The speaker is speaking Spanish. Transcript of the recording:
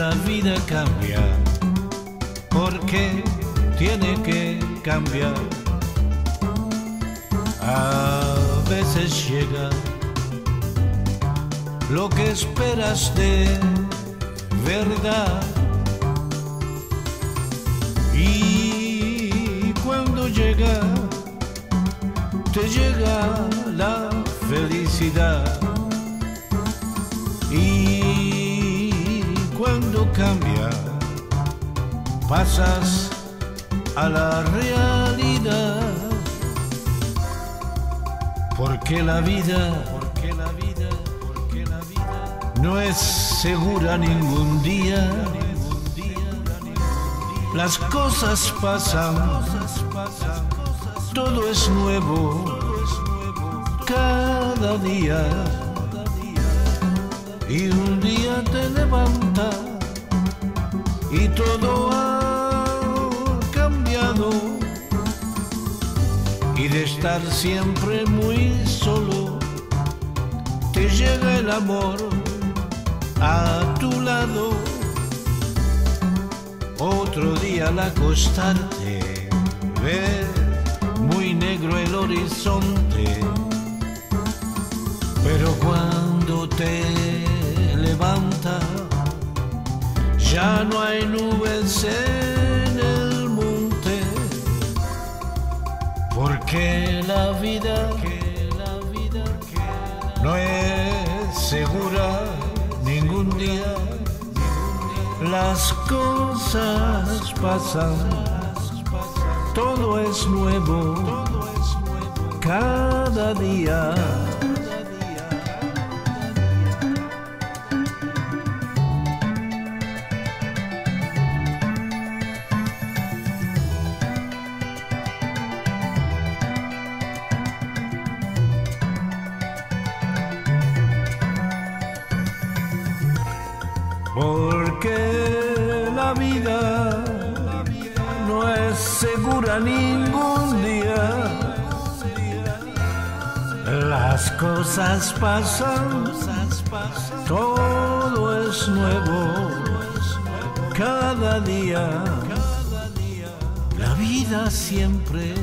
la vida cambia, porque tiene que cambiar. A veces llega lo que esperas de verdad. Y cuando llega, te llega la felicidad. Y cuando cambia, pasas a la realidad. Porque la vida, porque la vida, porque la vida no es segura ningún día. Las cosas pasan, todo es nuevo cada día. Y un día te levanta Y de estar siempre muy solo, te llega el amor a tu lado. Otro día al acostarte, ver muy negro el horizonte. Pero cuando te levanta, ya no hay nubes Porque la vida, no es segura ningún día. Las cosas pasan, todo es nuevo cada día. Porque la vida no es segura ningún día. Las cosas pasan, todo es nuevo cada día. La vida siempre